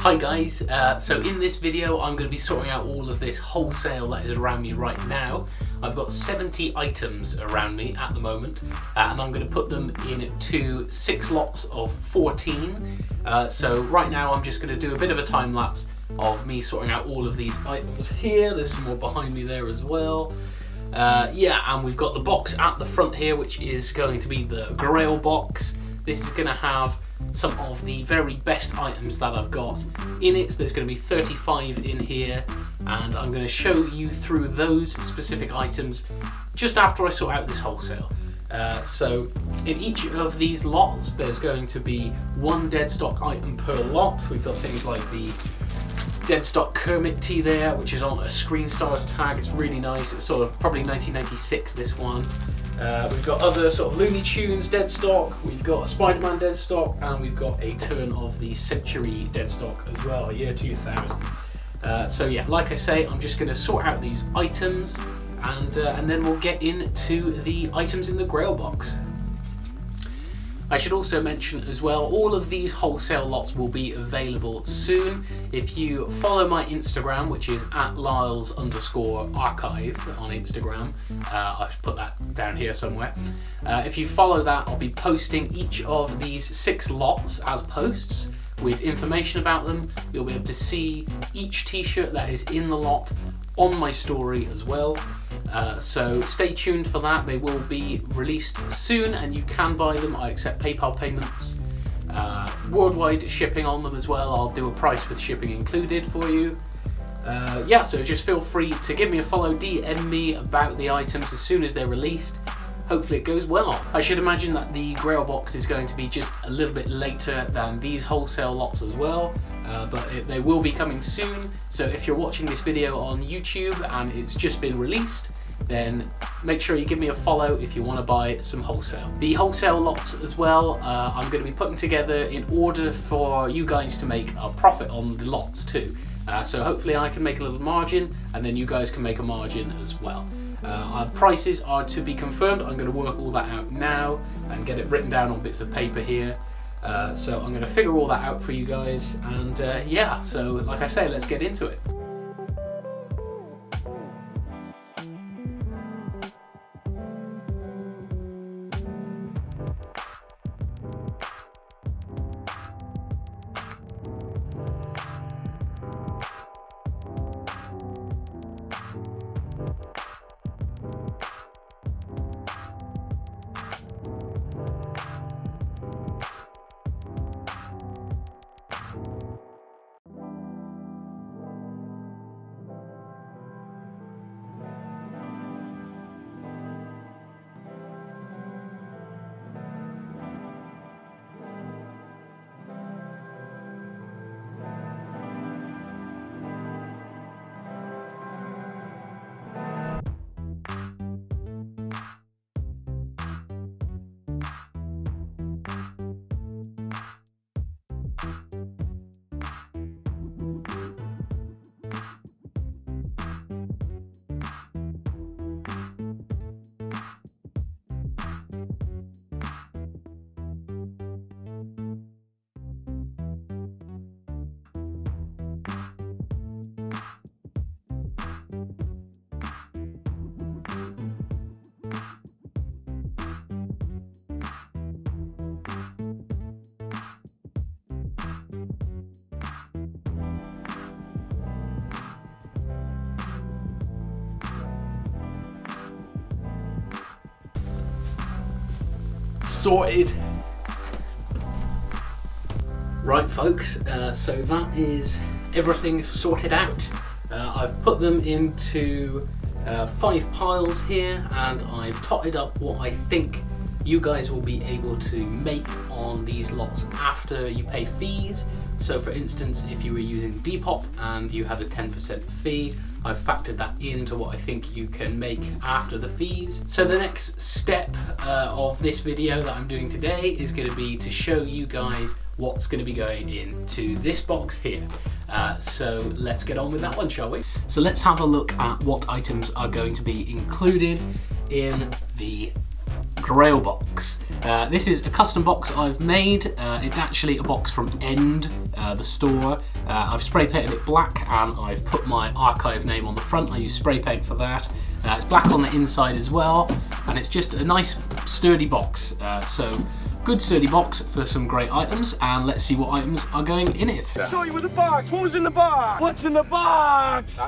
Hi guys, uh, so in this video I'm going to be sorting out all of this wholesale that is around me right now. I've got 70 items around me at the moment uh, and I'm going to put them into six lots of 14. Uh, so right now I'm just going to do a bit of a time lapse of me sorting out all of these items here. There's some more behind me there as well. Uh, yeah, and we've got the box at the front here which is going to be the Grail box. This is going to have some of the very best items that I've got in it. There's going to be 35 in here and I'm going to show you through those specific items just after I sort out this wholesale. Uh, so in each of these lots there's going to be one dead stock item per lot. We've got things like the dead stock Kermit T there which is on a Screen Stars tag. It's really nice. It's sort of probably 1996 this one. Uh, we've got other sort of Looney Tunes dead stock, we've got Spider-Man dead stock, and we've got a turn of the Century dead stock as well, year 2000. Uh, so yeah, like I say, I'm just going to sort out these items, and uh, and then we'll get into the items in the Grail box. I should also mention as well, all of these wholesale lots will be available soon. If you follow my Instagram, which is at Lyles underscore archive on Instagram, uh, I've put that down here somewhere. Uh, if you follow that, I'll be posting each of these six lots as posts with information about them. You'll be able to see each t-shirt that is in the lot on my story as well. Uh, so stay tuned for that. They will be released soon and you can buy them. I accept PayPal payments. Uh, worldwide shipping on them as well. I'll do a price with shipping included for you. Uh, yeah, so just feel free to give me a follow, DM me about the items as soon as they're released. Hopefully it goes well. I should imagine that the Grail box is going to be just a little bit later than these wholesale lots as well. Uh, but it, they will be coming soon. So if you're watching this video on YouTube and it's just been released, then make sure you give me a follow if you want to buy some wholesale. The wholesale lots as well, uh, I'm going to be putting together in order for you guys to make a profit on the lots too. Uh, so hopefully I can make a little margin and then you guys can make a margin as well. Uh, our prices are to be confirmed. I'm going to work all that out now and get it written down on bits of paper here. Uh, so I'm going to figure all that out for you guys and uh, yeah, so like I say, let's get into it. Sorted. Right folks, uh, so that is everything sorted out. Uh, I've put them into uh, five piles here and I've totted up what I think you guys will be able to make on these lots after you pay fees. So for instance, if you were using Depop and you had a 10% fee, I've factored that into what I think you can make after the fees. So the next step uh, of this video that I'm doing today is going to be to show you guys what's going to be going into this box here. Uh, so let's get on with that one, shall we? So let's have a look at what items are going to be included in the Grail box. Uh, this is a custom box I've made. Uh, it's actually a box from End, uh, the store. Uh, I've spray painted it black and I've put my archive name on the front. I use spray paint for that. Uh, it's black on the inside as well, and it's just a nice sturdy box. Uh, so good sturdy box for some great items, and let's see what items are going in it. Show you with the box. What was in the box? What's in the box?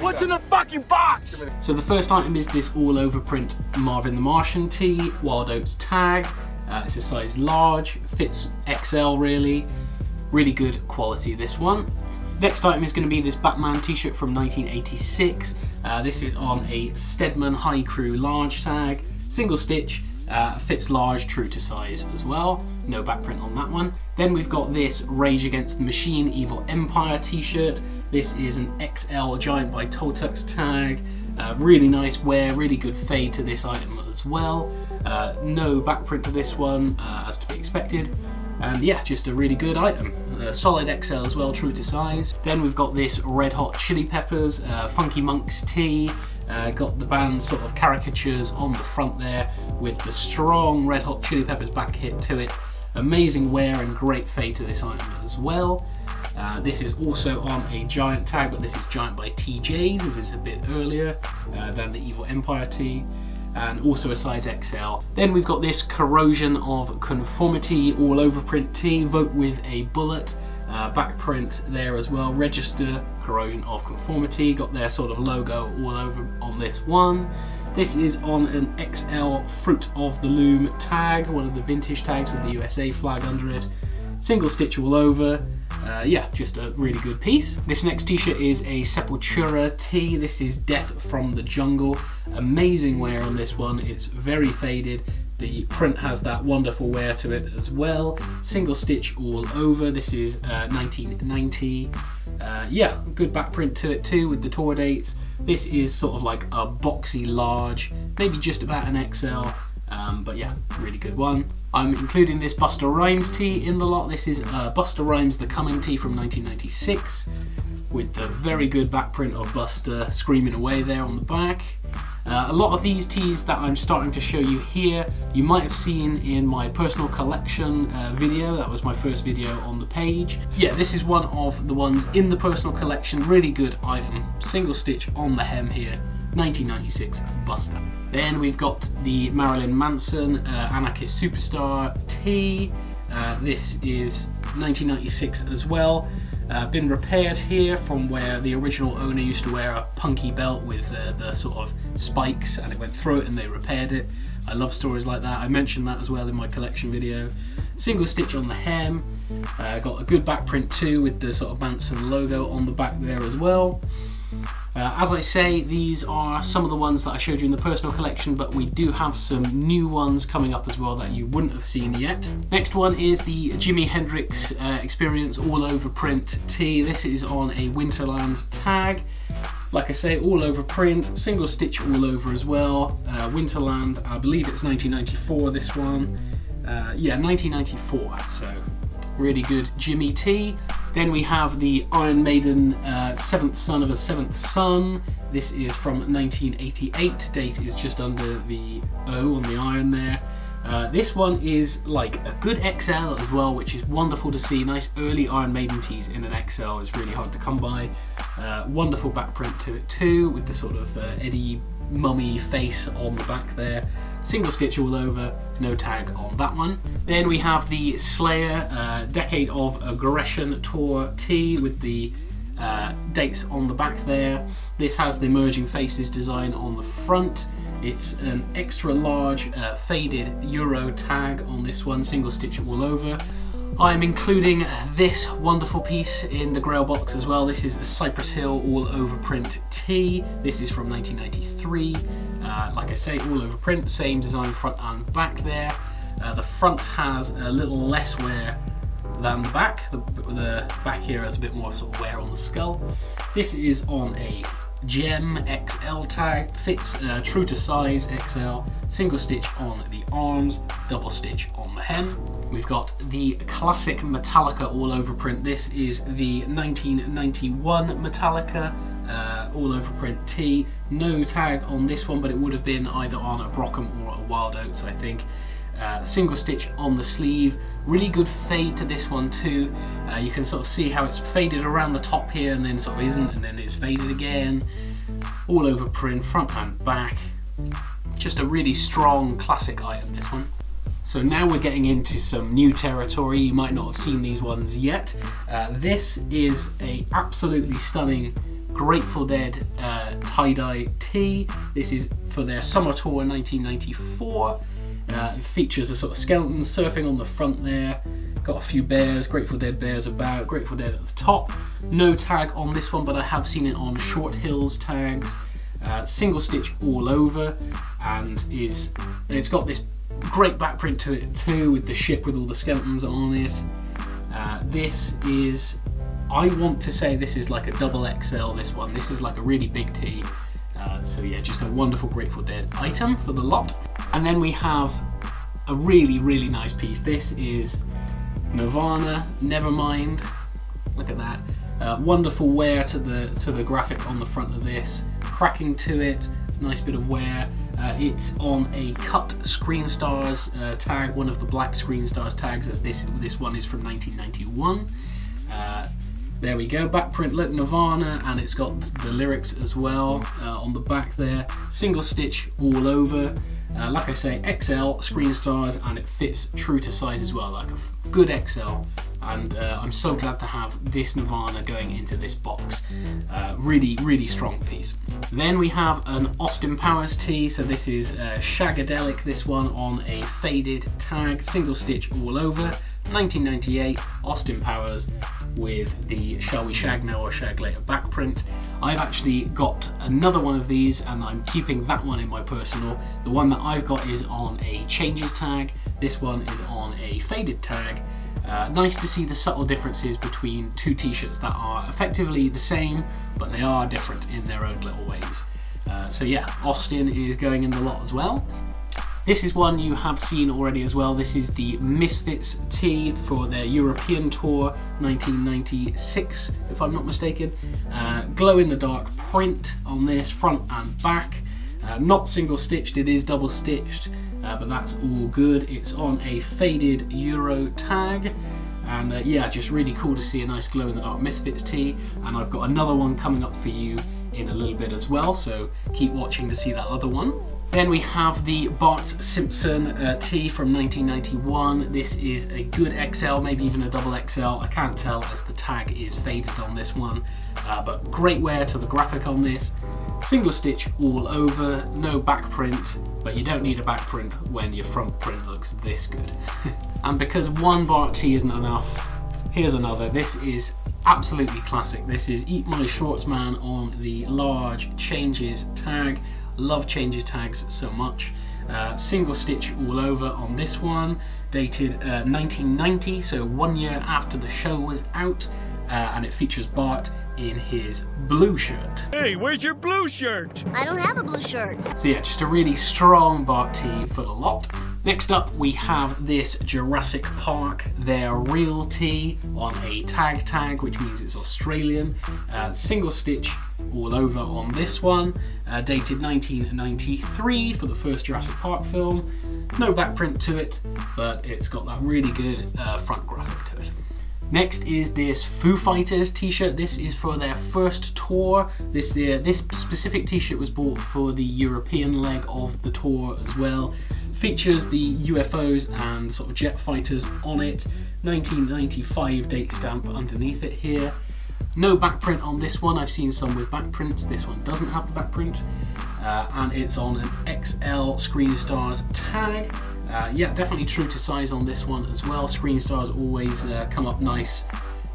What's in the fucking box? So the first item is this all over print Marvin the Martian tee, Wild Oats tag. Uh, it's a size large, fits XL really. Really good quality this one. Next item is going to be this Batman t-shirt from 1986. Uh, this is on a Stedman High Crew large tag, single stitch, uh, fits large, true to size as well. No back print on that one. Then we've got this Rage Against the Machine Evil Empire t-shirt. This is an XL Giant by Tultex tag. Uh, really nice wear, really good fade to this item as well. Uh, no backprint to this one, uh, as to be expected. And yeah, just a really good item. Uh, solid XL as well, true to size. Then we've got this Red Hot Chili Peppers uh, Funky Monks tee. Uh, got the band sort of caricatures on the front there with the strong Red Hot Chili Peppers back hit to it. Amazing wear and great fade to this item as well. Uh, this is also on a giant tag, but this is giant by TJ's. This is a bit earlier uh, than the Evil Empire tee and also a size XL. Then we've got this Corrosion of Conformity all over print tee, vote with a bullet. Uh, back print there as well, register corrosion of conformity, got their sort of logo all over on this one. This is on an XL Fruit of the Loom tag, one of the vintage tags with the USA flag under it. Single stitch all over. Uh, yeah, just a really good piece. This next t-shirt is a Sepultura tee. This is Death from the Jungle. Amazing wear on this one. It's very faded. The print has that wonderful wear to it as well. Single stitch all over. This is uh, 1990. Uh, yeah, good back print to it too with the tour dates. This is sort of like a boxy large, maybe just about an XL. Um, but yeah, really good one. I'm including this Busta Rhymes tee in the lot. This is uh, Busta Rhymes The Coming tee from 1996 with the very good back print of Buster screaming away there on the back. Uh, a lot of these tees that I'm starting to show you here, you might have seen in my personal collection uh, video. That was my first video on the page. Yeah, this is one of the ones in the personal collection. Really good item. Single stitch on the hem here. 1996 Busta. Then we've got the Marilyn Manson uh, Anarchist Superstar tee. Uh, this is 1996 as well. Uh, been repaired here from where the original owner used to wear a punky belt with uh, the sort of spikes and it went through it and they repaired it. I love stories like that. I mentioned that as well in my collection video. Single stitch on the hem. Uh, got a good back print too with the sort of Manson logo on the back there as well. Uh, as I say, these are some of the ones that I showed you in the personal collection, but we do have some new ones coming up as well that you wouldn't have seen yet. Next one is the Jimi Hendrix uh, Experience All Over Print tee. This is on a Winterland tag. Like I say, all over print, single stitch all over as well. Uh, Winterland, I believe it's 1994, this one. Uh, yeah, 1994, so really good Jimi T. Then we have the Iron Maiden uh, Seventh Son of a Seventh Son. This is from 1988. Date is just under the O on the iron there. Uh, this one is like a good XL as well, which is wonderful to see. Nice early Iron Maiden tees in an XL is really hard to come by. Uh, wonderful back print to it too, with the sort of uh, Eddie mummy face on the back there. Single stitch all over, no tag on that one. Then we have the Slayer uh, Decade of Aggression Tour T with the uh, dates on the back there. This has the Emerging Faces design on the front. It's an extra large uh, faded Euro tag on this one, single stitch all over. I'm including this wonderful piece in the Grail box as well. This is a Cypress Hill all over print tee. This is from 1993. Uh, like I say, all over print, same design front and back there. Uh, the front has a little less wear than the back. The, the, back here has a bit more sort of wear on the skull. This is on a Gem XL tag, fits uh, true to size XL, single stitch on the arms, double stitch on the hem. We've got the classic Metallica all over print. This is the 1991 Metallica uh, all over print T. No tag on this one, but it would have been either on a Brockum or a Wild Oats, I think. Uh, single stitch on the sleeve. Really good fade to this one too. Uh, you can sort of see how it's faded around the top here and then sort of isn't and then it's faded again. All over print, front and back. Just a really strong classic item this one. So now we're getting into some new territory. You might not have seen these ones yet. Uh, this is a absolutely stunning Grateful Dead uh, tie-dye tee. This is for their summer tour 1994. Uh, it features a sort of skeleton surfing on the front there. Got a few bears, Grateful Dead bears about, Grateful Dead at the top. No tag on this one, but I have seen it on Short Hills tags. Uh, single stitch all over, and is it's got this great back print to it too, with the ship with all the skeletons on it. Uh, this is, I want to say this is like a double XL. This one, this is like a really big tee. Uh, so yeah, just a wonderful Grateful Dead item for the lot. And then we have a really, really nice piece. This is Nirvana, Nevermind. Look at that. Uh, wonderful wear to the to the graphic on the front of this. Cracking to it, nice bit of wear. Uh, it's on a cut Screen Stars uh, tag, one of the black Screen Stars tags, as this this one is from 1991. There we go, back print look Nirvana, and it's got the lyrics as well uh, on the back there. Single stitch all over. Uh, like I say, XL screen stars, and it fits true to size as well, like a good XL. And uh, I'm so glad to have this Nirvana going into this box. Uh, really, really strong piece. Then we have an Austin Powers tee. So this is uh, Shagadelic, this one on a faded tag, single stitch all over. 1998 Austin Powers with the Shall We Shag Now or Shag Later back print. I've actually got another one of these and I'm keeping that one in my personal. The one that I've got is on a changes tag, this one is on a faded tag. Uh, nice to see the subtle differences between two t-shirts that are effectively the same but they are different in their own little ways. Uh, so yeah, Austin is going in the lot as well. This is one you have seen already as well. This is the Misfits tee for their European tour 1996, if I'm not mistaken. Uh, glow in the dark print on this, front and back. Uh, not single stitched, it is double stitched, uh, but that's all good. It's on a faded Euro tag. And uh, yeah, just really cool to see a nice glow in the dark Misfits tee. And I've got another one coming up for you in a little bit as well, so keep watching to see that other one. Then we have the Bart Simpson uh, tee from 1991. This is a good XL, maybe even a double XL. I can't tell as the tag is faded on this one, uh, but great wear to the graphic on this. Single stitch all over, no back print, but you don't need a back print when your front print looks this good. and because one Bart T isn't enough, here's another. This is absolutely classic. This is Eat My Shorts Man on the large changes tag. Love changes tags so much. Uh, single stitch all over on this one, dated uh, 1990, so one year after the show was out, uh, and it features Bart in his blue shirt. Hey, where's your blue shirt? I don't have a blue shirt. So yeah, just a really strong Bart tee for the lot. Next up, we have this Jurassic Park, their real tee on a tag tag, which means it's Australian. Uh, single stitch all over on this one, uh, dated 1993 for the first Jurassic Park film. No back print to it, but it's got that really good uh, front graphic to it. Next is this Foo Fighters t-shirt. This is for their first tour. This, uh, this specific t-shirt was bought for the European leg of the tour as well features the UFOs and sort of jet fighters on it. 1995 date stamp underneath it here. No backprint on this one. I've seen some with backprints. This one doesn't have the backprint. Uh, and it's on an XL Screen Stars tag. Uh, yeah, definitely true to size on this one as well. Screen Stars always uh, come up nice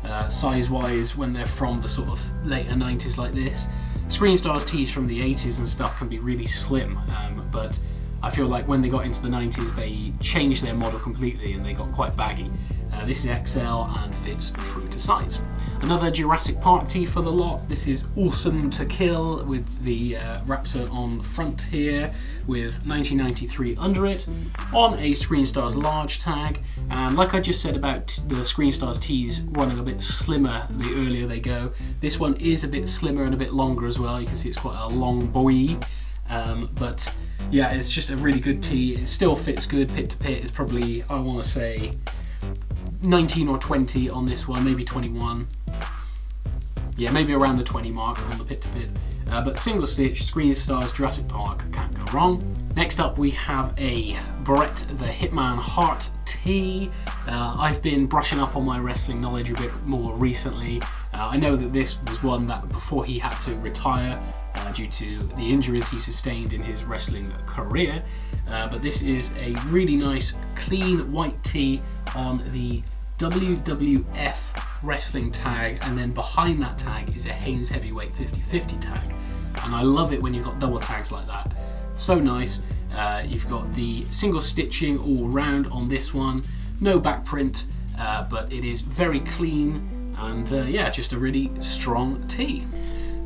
uh, size-wise when they're from the sort of later 90s like this. Screen Stars tees from the 80s and stuff can be really slim, um, but I feel like when they got into the 90s, they changed their model completely and they got quite baggy. Uh, this is XL and fits true to size. Another Jurassic Park tee for the lot. This is awesome to kill with the uh, Raptor on front here with 1993 under it on a Screenstars large tag. And like I just said about the Screenstars tees running a bit slimmer the earlier they go, this one is a bit slimmer and a bit longer as well. You can see it's quite a long boy. Um, but yeah, it's just a really good tee. It still fits good pit to pit. It's probably, I want to say, 19 or 20 on this one, maybe 21. Yeah, maybe around the 20 mark on the pit to pit. Uh, but single stitch, Screen Stars, Jurassic Park, can't go wrong. Next up we have a Bret the Hitman Hart tee. Uh, I've been brushing up on my wrestling knowledge a bit more recently. Uh, I know that this was one that before he had to retire uh, due to the injuries he sustained in his wrestling career. Uh, but this is a really nice clean white tee on the WWF wrestling tag and then behind that tag is a Hanes Heavyweight 50-50 tag. And I love it when you've got double tags like that. So nice. Uh, you've got the single stitching all round on this one. No back print uh, but it is very clean and uh, yeah just a really strong tee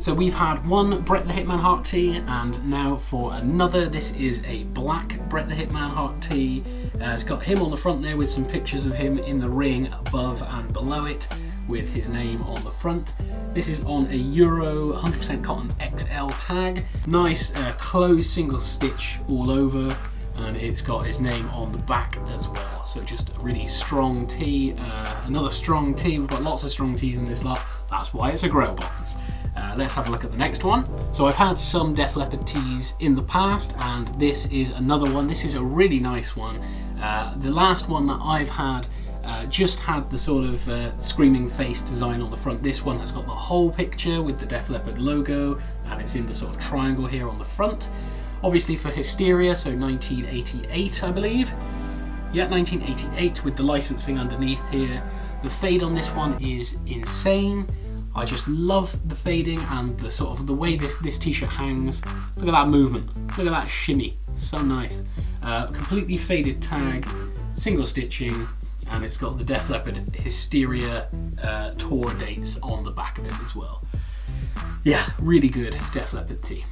so we've had one Bret the Hitman Hart tee and now for another. This is a black Bret the Hitman Hart tee. Uh, it's got him on the front there with some pictures of him in the ring above and below it with his name on the front. This is on a Euro 100% cotton XL tag. Nice uh, closed single stitch all over and it's got his name on the back as well. So just a really strong tee. Uh, another strong tee. We've got lots of strong tees in this lot. That's why it's a grow box. Uh, let's have a look at the next one. So I've had some Def Leppard tees in the past and this is another one. This is a really nice one. Uh, the last one that I've had uh, just had the sort of uh, screaming face design on the front. This one has got the whole picture with the Def Leppard logo and it's in the sort of triangle here on the front. Obviously for Hysteria, so 1988 I believe. Yeah, 1988 with the licensing underneath here. The fade on this one is insane. I just love the fading and the sort of the way this, this t-shirt hangs. Look at that movement. Look at that shimmy. So nice. Uh, completely faded tag, single stitching, and it's got the Def Leppard Hysteria uh, tour dates on the back of it as well. Yeah, really good Def Leppard tee.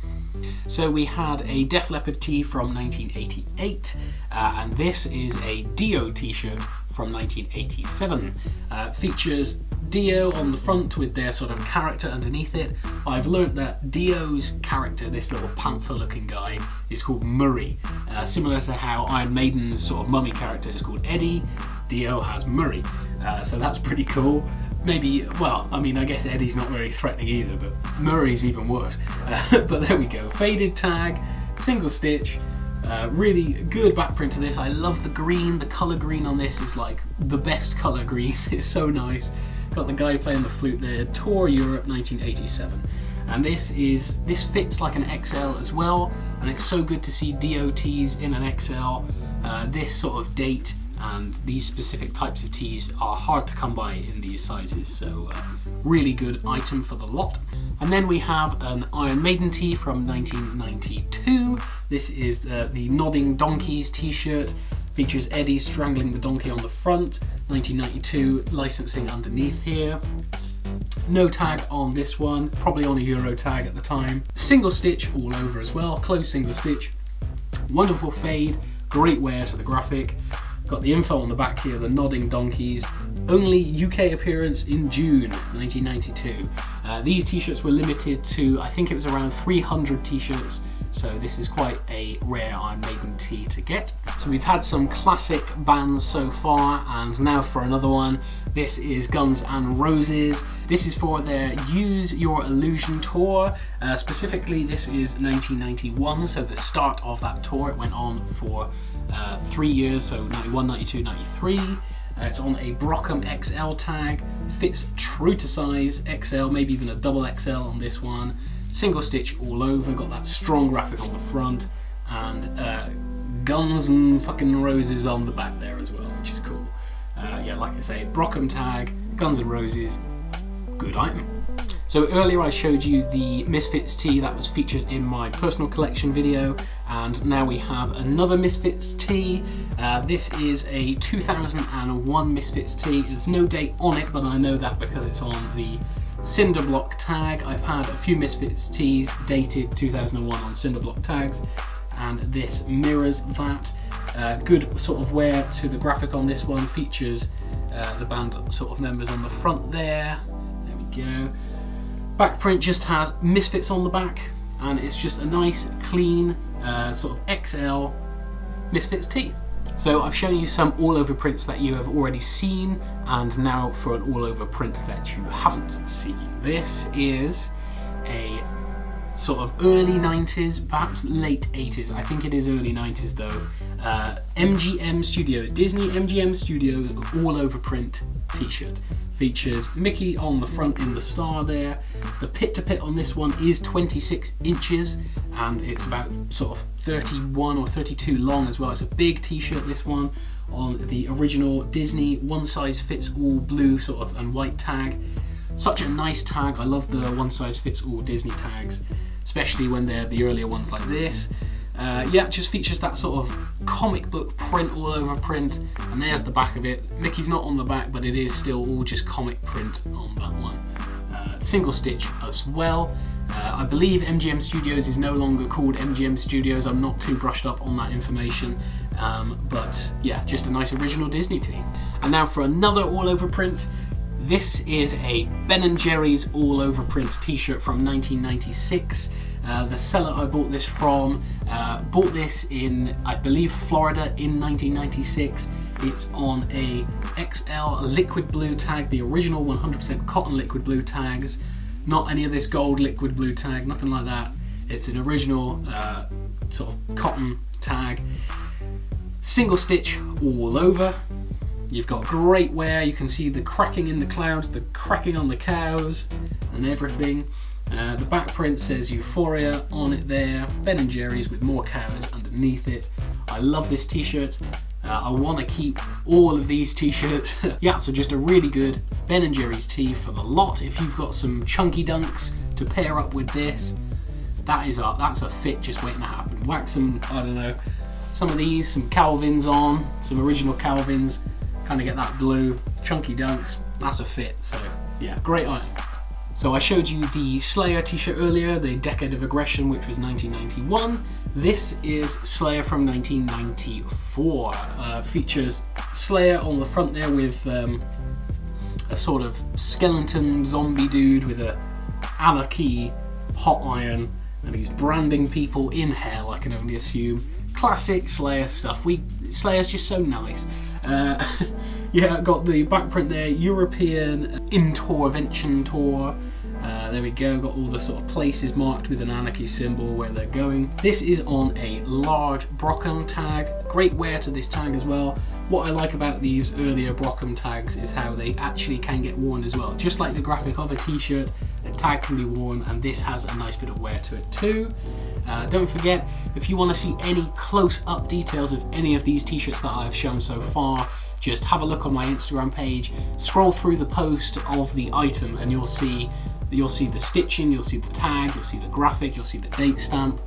So we had a Def Leppard tee from 1988, uh, and this is a Dio t-shirt from 1987. Uh, features Dio on the front with their sort of character underneath it. I've learnt that Dio's character, this little panther looking guy, is called Murray. Uh, similar to how Iron Maiden's sort of mummy character is called Eddie, Dio has Murray. Uh, so that's pretty cool. Maybe, well, I mean, I guess Eddie's not very threatening either, but Murray's even worse. Uh, but there we go. Faded tag, single stitch, uh, really good back print to this. I love the green. The color green on this is like the best color green. It's so nice. Got the guy playing the flute there, Tour Europe 1987. And this is this fits like an XL as well, and it's so good to see DOTs in an XL. Uh, this sort of date and these specific types of tees are hard to come by in these sizes, so uh, really good item for the lot. And then we have an Iron Maiden tee from 1992. This is the, the Nodding Donkeys t-shirt features Eddie strangling the donkey on the front, 1992 licensing underneath here. No tag on this one, probably on a Euro tag at the time. Single stitch all over as well, closed single stitch. Wonderful fade, great wear to the graphic. Got the info on the back here, the Nodding Donkeys. Only UK appearance in June 1992. Uh, these t-shirts were limited to, I think it was around 300 t-shirts so this is quite a rare Iron Maiden tee to get. So we've had some classic bands so far and now for another one. This is Guns N' Roses. This is for their Use Your Illusion tour. Uh, specifically this is 1991 so the start of that tour. It went on for uh, three years so 91, 92, 93. Uh, it's on a Brockum XL tag, fits true to size XL, maybe even a double XL on this one single stitch all over, got that strong graphic on the front, and uh, guns and fucking roses on the back there as well, which is cool. Uh, yeah, like I say, Brockum tag, Guns N' Roses, good item. So earlier I showed you the Misfits tee that was featured in my personal collection video And now we have another Misfits tee. Uh, this is a 2001 Misfits tee. There's no date on it, but I know that because it's on the Cinderblock tag. I've had a few Misfits tees dated 2001 on Cinderblock tags, and this mirrors that. Uh, good sort of wear to the graphic on this one. Features uh, the band sort of members on the front there. There we go. Back print just has Misfits on the back, and it's just a nice, clean, uh, sort of XL Misfits tee. So I've shown you some all over prints that you have already seen and now for an all over print that you haven't seen. This is a sort of early 90s, perhaps late 80s. I think it is early 90s though. Uh, MGM Studios, Disney MGM Studios all over print t-shirt. Features Mickey on the front in the star there. The pit to pit on this one is 26 inches and it's about sort of 31 or 32 long as well. It's a big t-shirt this one on the original Disney one size fits all blue sort of and white tag. Such a nice tag. I love the one size fits all Disney tags, especially when they're the earlier ones like this. Uh, yeah, it just features that sort of comic book print all over print, and there's the back of it. Mickey's not on the back, but it is still all just comic print on that one. Uh, single stitch as well. Uh, I believe MGM Studios is no longer called MGM Studios. I'm not too brushed up on that information, um, but yeah, just a nice original Disney team. And now for another all over print. This is a Ben & Jerry's all over print t-shirt from 1996. Uh, the seller I bought this from uh, bought this in, I believe, Florida in 1996. It's on a XL liquid blue tag, the original 100% cotton liquid blue tags. Not any of this gold liquid blue tag, nothing like that. It's an original uh, sort of cotton tag. Single stitch all over. You've got great wear, you can see the cracking in the clouds, the cracking on the cows and everything. Uh, the back print says Euphoria on it there, Ben & Jerry's with more cows underneath it. I love this t-shirt. Uh, I want to keep all of these t-shirts. yeah, so just a really good Ben & Jerry's tee for the lot. If you've got some chunky dunks to pair up with this, that is a, that's a fit just waiting to happen. Whack some, I don't know, some of these, some Calvins on, some original Calvins, kind of get that blue, chunky dunks, that's a fit. So yeah, great item. So I showed you the Slayer t-shirt earlier, the Decade of Aggression, which was 1991. This is Slayer from 1994. Uh, features Slayer on the front there with um, a sort of skeleton zombie dude with a anarchy hot iron and he's branding people in hell, I can only assume. Classic Slayer stuff. We Slayer's just so nice. Uh, yeah, got the back print there, European Intervention Tour. Uh, there we go, got all the sort of places marked with an anarchy symbol where they're going. This is on a large Brockum tag. Great wear to this tag as well. What I like about these earlier Brockum tags is how they actually can get worn as well. Just like the graphic of a t-shirt, the tag can be worn and this has a nice bit of wear to it too. Uh, don't forget, if you want to see any close-up details of any of these t-shirts that I've shown so far, just have a look on my Instagram page, scroll through the post of the item and you'll see You'll see the stitching, you'll see the tag, you'll see the graphic, you'll see the date stamp.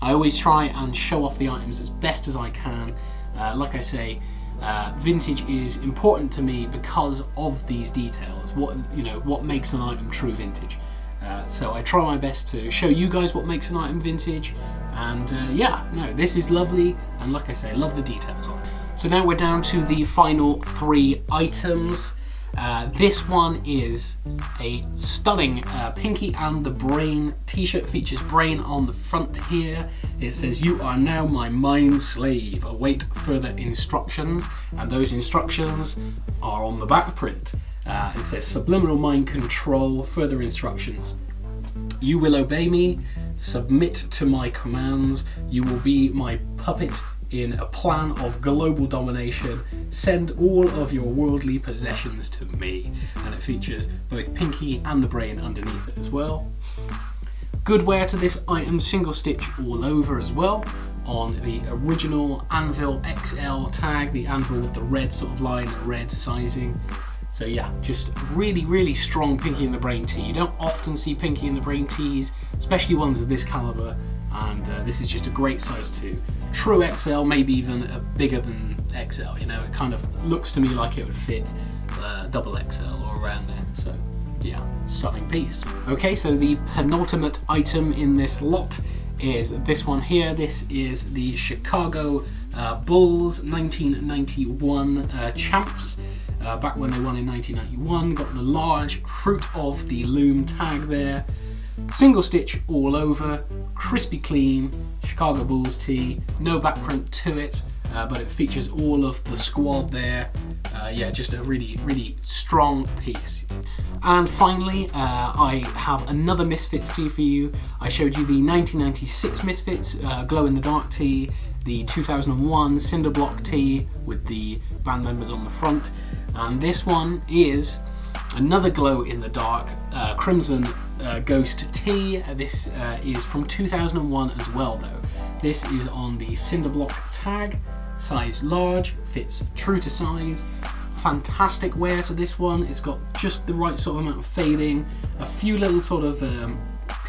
I always try and show off the items as best as I can. Uh, like I say, uh, vintage is important to me because of these details. What you know, what makes an item true vintage. Uh, so I try my best to show you guys what makes an item vintage. And uh, yeah, no, this is lovely. And like I say, love the details on it. So now we're down to the final three items. Uh, this one is a stunning uh, Pinky and the Brain t-shirt. Features Brain on the front here. It says, you are now my mind slave. Await further instructions. And those instructions are on the back print. Uh, it says subliminal mind control, further instructions. You will obey me, submit to my commands, you will be my puppet in a plan of global domination. Send all of your worldly possessions to me. And it features both Pinky and the brain underneath it as well. Good wear to this item, single stitch all over as well on the original Anvil XL tag, the Anvil with the red sort of line, red sizing. So yeah, just really, really strong Pinky and the Brain tee. You don't often see Pinky and the Brain tees, especially ones of this caliber, and uh, this is just a great size too. True XL, maybe even a bigger than XL. You know, it kind of looks to me like it would fit uh, double XL or around there. So yeah, stunning piece. Okay, so the penultimate item in this lot is this one here. This is the Chicago uh, Bulls 1991 uh, champs. Uh, back when they won in 1991, got the large fruit of the loom tag there. Single stitch all over, crispy clean, Chicago Bulls tee, no back print to it, uh, but it features all of the squad there. Uh, yeah, just a really, really strong piece. And finally, uh, I have another Misfits tee for you. I showed you the 1996 Misfits uh, glow in the dark tee, the 2001 cinder block tee with the band members on the front, and this one is another glow in the dark uh, crimson uh, ghost tee. This uh, is from 2001 as well though. This is on the cinder block tag, size large, fits true to size. Fantastic wear to this one. It's got just the right sort of amount of fading, a few little sort of um,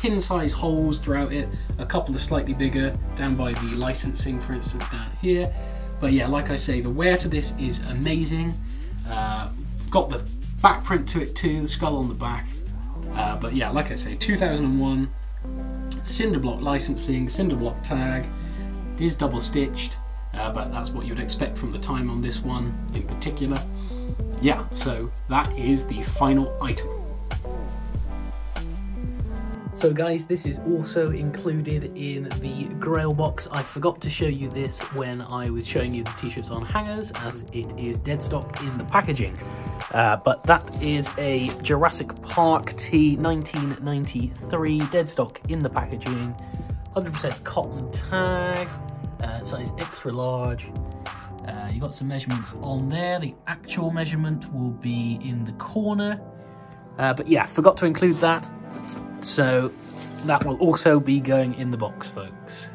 pin size holes throughout it, a couple of slightly bigger down by the licensing for instance down here. But yeah, like I say, the wear to this is amazing. Uh, got the back print to it too, the skull on the back. Uh, but yeah, like I say, 2001, Cinderblock licensing, Cinderblock tag, it is double stitched, uh, but that's what you'd expect from the time on this one in particular. Yeah, so that is the final item. So guys, this is also included in the Grail box. I forgot to show you this when I was showing you the t-shirts on hangers, as it is dead stock in the packaging. Uh, but that is a Jurassic Park T 1993 dead stock in the packaging, 100% cotton tag, uh, size extra large. Uh, you got some measurements on there. The actual measurement will be in the corner. Uh, but yeah, forgot to include that. So that will also be going in the box, folks.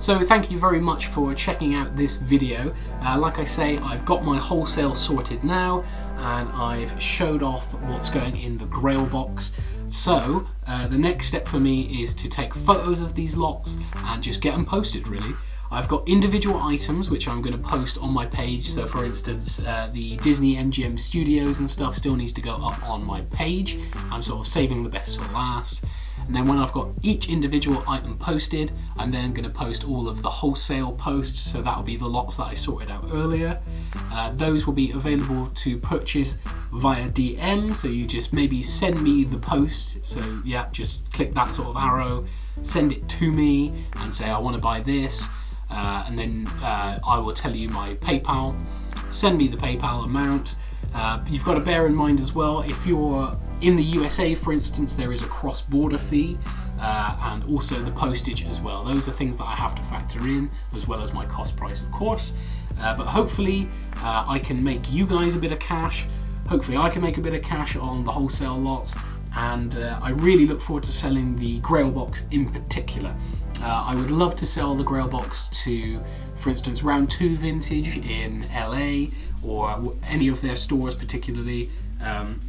So thank you very much for checking out this video. Uh, like I say, I've got my wholesale sorted now and I've showed off what's going in the Grail box. So uh, the next step for me is to take photos of these lots and just get them posted really. I've got individual items which I'm going to post on my page. So for instance, uh, the Disney MGM Studios and stuff still needs to go up on my page. I'm sort of saving the best till last. And then when I've got each individual item posted, I'm then going to post all of the wholesale posts. So that'll be the lots that I sorted out earlier. Uh, those will be available to purchase via DM. So you just maybe send me the post. So yeah, just click that sort of arrow, send it to me and say I want to buy this uh, and then uh, I will tell you my PayPal. Send me the PayPal amount. Uh, you've got to bear in mind as well, if you're in the USA, for instance, there is a cross-border fee uh, and also the postage as well. Those are things that I have to factor in, as well as my cost price, of course. Uh, but hopefully, uh, I can make you guys a bit of cash. Hopefully, I can make a bit of cash on the wholesale lots, and I really look forward to selling the Grail box in particular. Uh, I would love to sell the Grail box to, for instance, Round 2 Vintage in LA or any of their stores particularly. Um,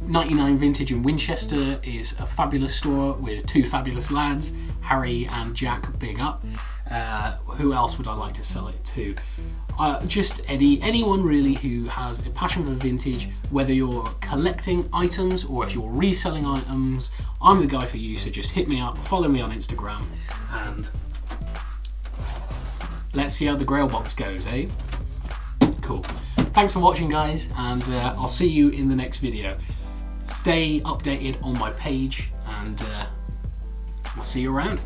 99 Vintage in Winchester is a fabulous store with two fabulous lads, Harry and Jack Big Up. Uh, who else would I like to sell it to? Uh, just any anyone really who has a passion for vintage, whether you're collecting items or if you're reselling items, I'm the guy for you. So just hit me up, follow me on Instagram, and let's see how the Grail box goes, eh? Cool. Thanks for watching, guys, and uh, I'll see you in the next video. Stay updated on my page, and uh, I'll see you around.